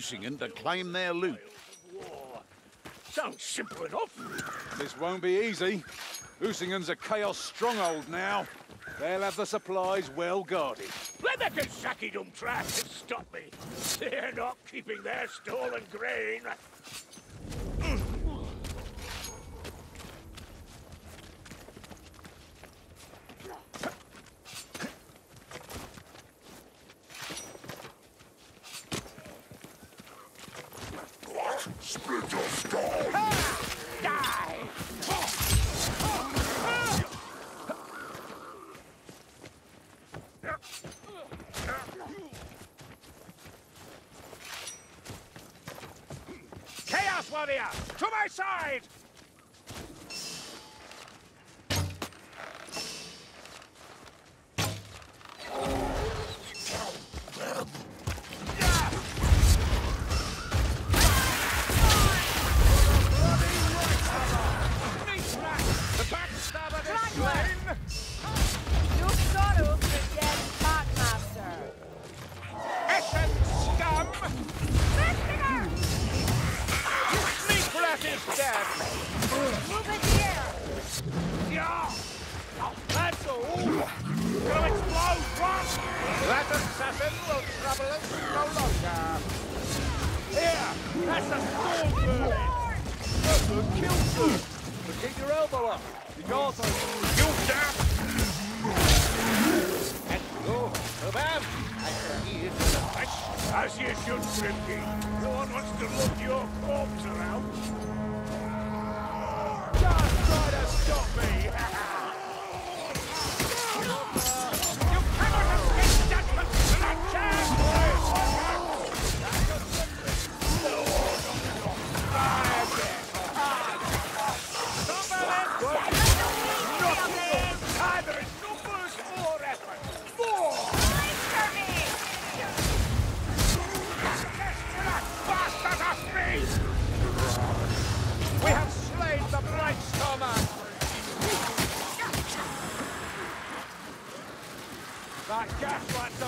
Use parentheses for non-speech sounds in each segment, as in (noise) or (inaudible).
Ussingen to claim their loot. Sounds simple enough. This won't be easy. Ussingen's a chaos stronghold now. They'll have the supplies well guarded. Let the Kazaki dum trash stop me. They're not keeping their stolen grain. Chaos Warrior, to my side! As you. No one wants to look your corpse around. Just try to stop me! (laughs)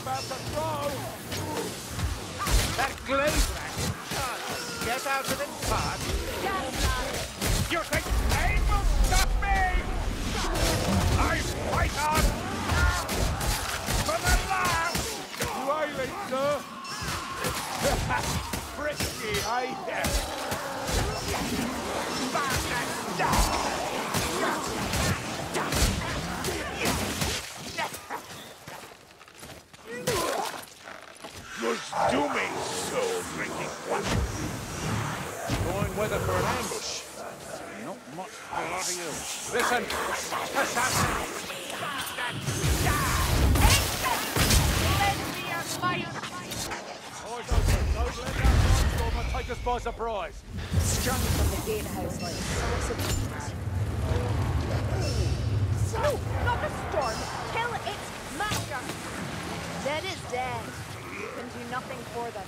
about to throw! That is charged. Get out of its path! You think pain will stop me? I fight on! For the last! Wailing, sir. (laughs) Frisky, I dooming soul drinking one. Going weather for an ambush. Not much bloody else. Listen, assassin! That take us by surprise. Strung from the gatehouse like of. No, not the storm. Kill its master. Dead is dead. Do nothing for them.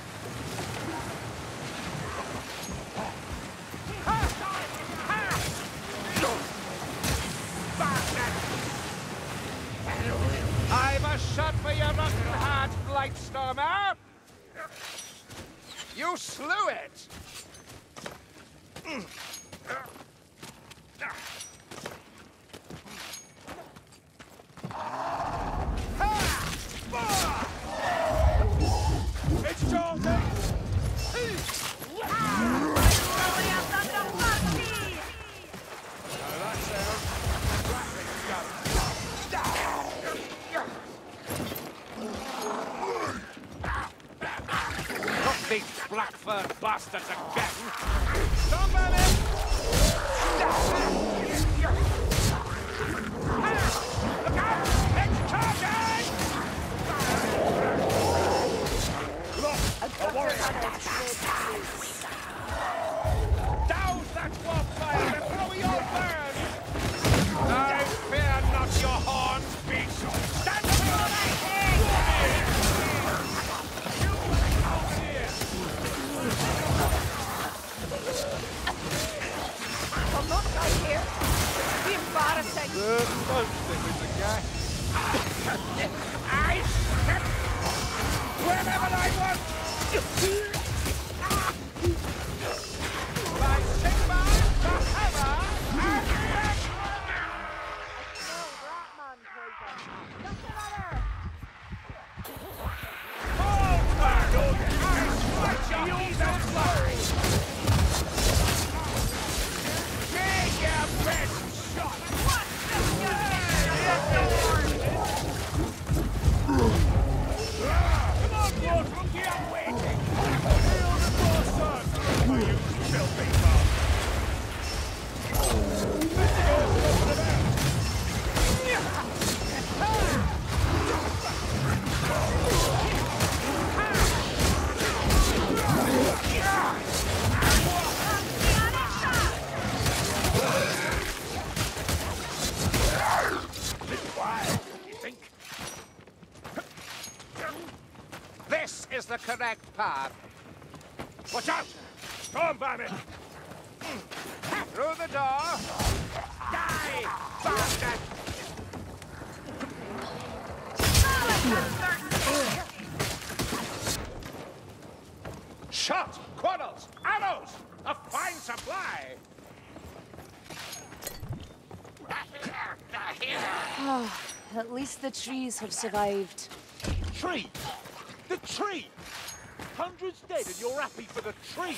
I've a shot for your rotten heart, Blightstormer! You slew it! Black-furred bastards again! Somebody! Look direct path. Watch out! Stormvermin! Through the door! Die! Bastard! Shot! Quaddles! Arrows! A fine supply! Ah, at least the trees have survived. Tree! The tree! Hundreds dead and you're happy for the tree!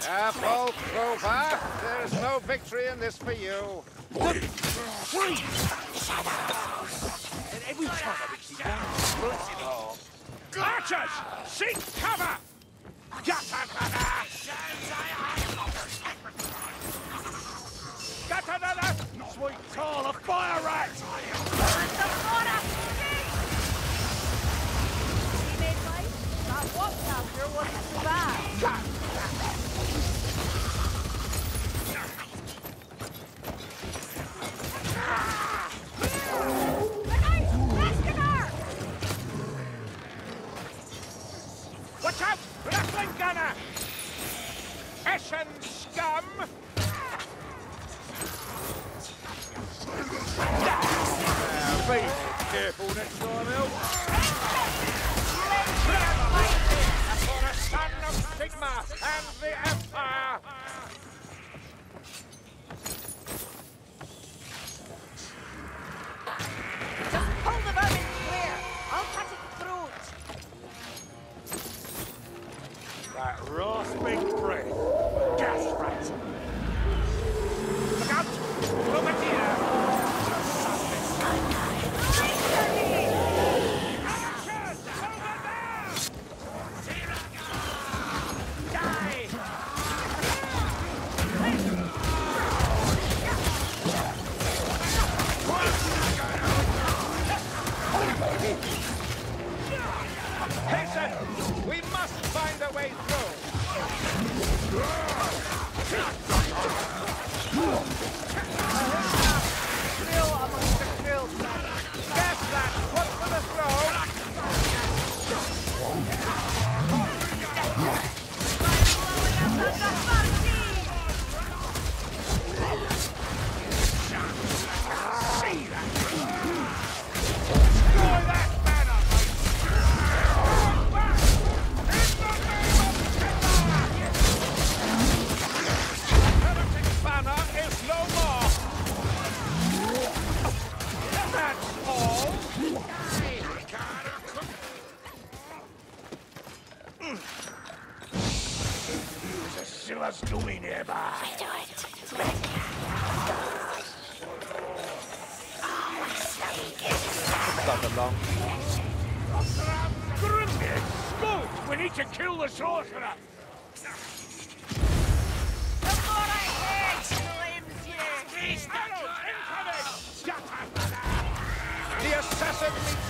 Careful, Trooper! There's no victory in this for you. The Tree! And every time I reach the end, splits it half. Archers! Seek cover! Got another! Got another! Sweet Carl, a fire rat! Teammate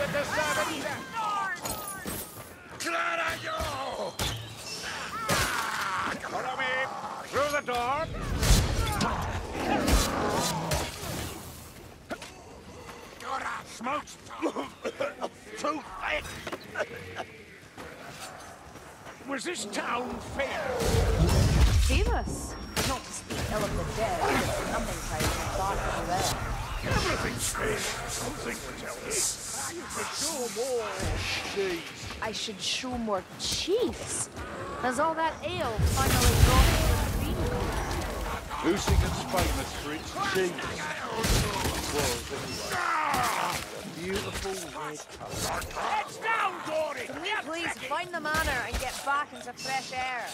assassin meets a deserving death! Clarayo! Follow me! Through the door! Smokes! Too thick! Was this town fair? Famous. Not to speak ill of the dead, but nothing ties the thought of there. Everything's fair. Something to tell me. For sure more cheese. I should show more cheese. Has all that ale finally gone to the green? Ussingen's famous for its cheese. Was anyway. Beautiful red colour. Heads down, Dory! Can we please find the manor and get back into fresh air?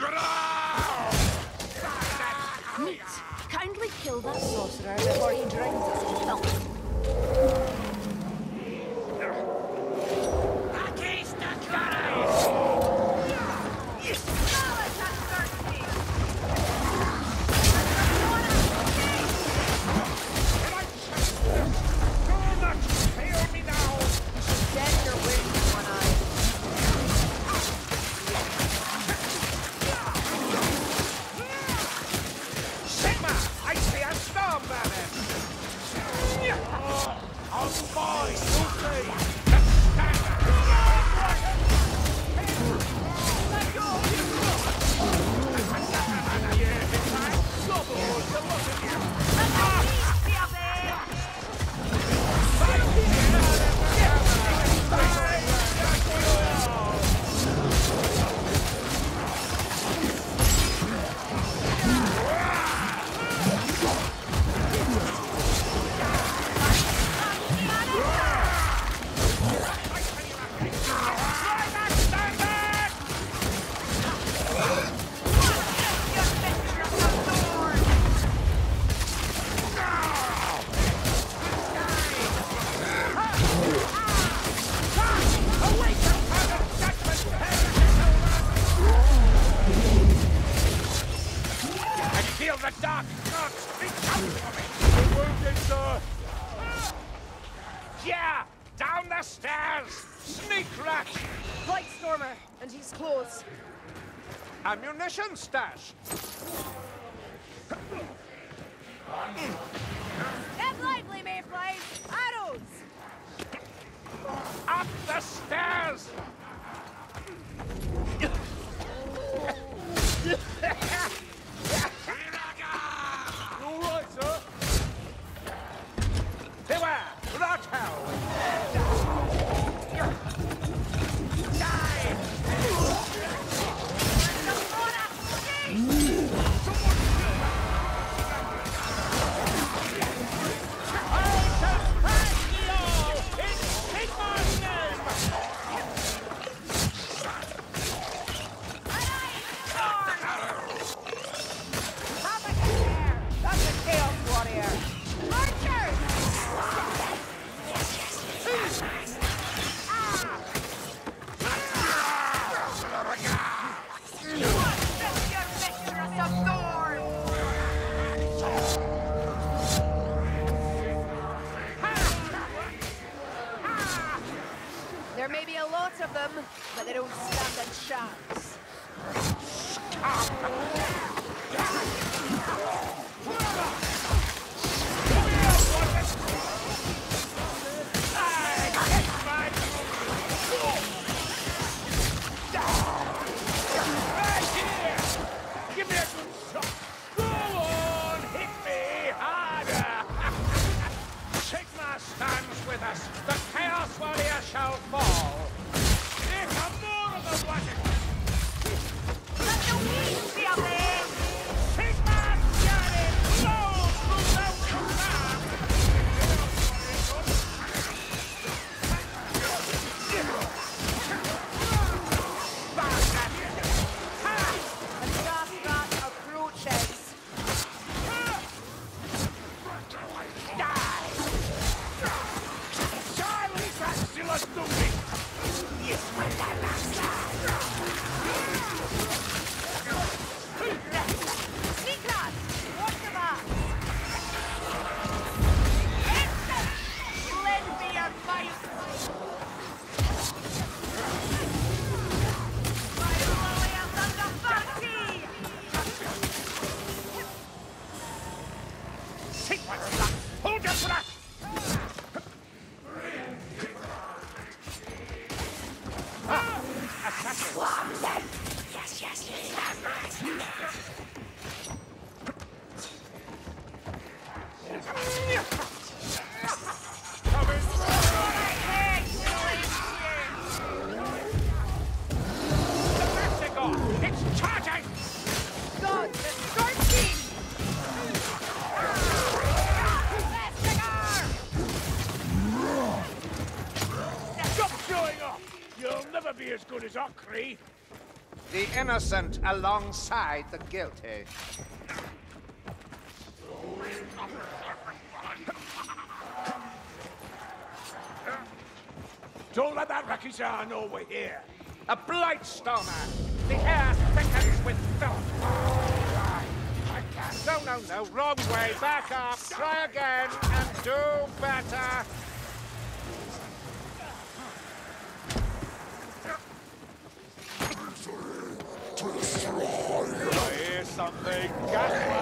Neat. Kill that sorcerer before he drains us in filth. Stash. as good as Okri. The innocent alongside the guilty. Don't let that Rakisar know we're here. A blightstormer! The air thickens with filth! No, no, no, wrong way, back up, try again, and do better! up. They got one.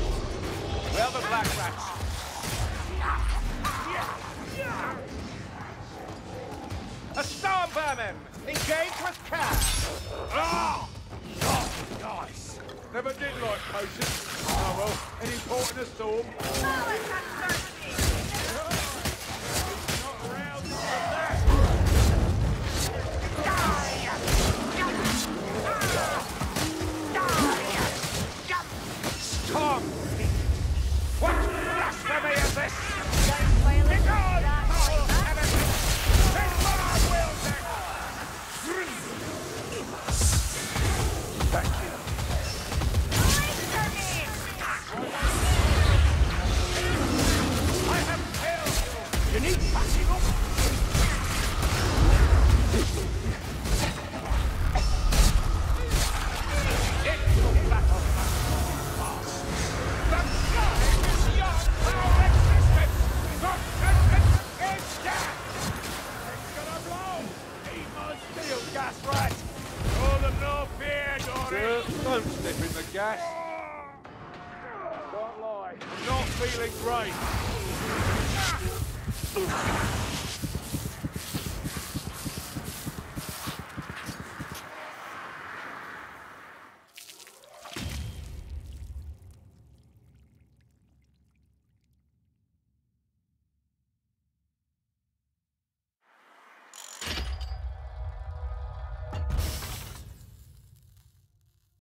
Well, the black rats? A Stormvermin! Engage with cash! Ah! Oh, nice! Never did like potions. Oh well, any port in a storm. Gas rat! Show them no fear, Dory! don't step in the gas. Don't lie. I'm not feeling great. Ah!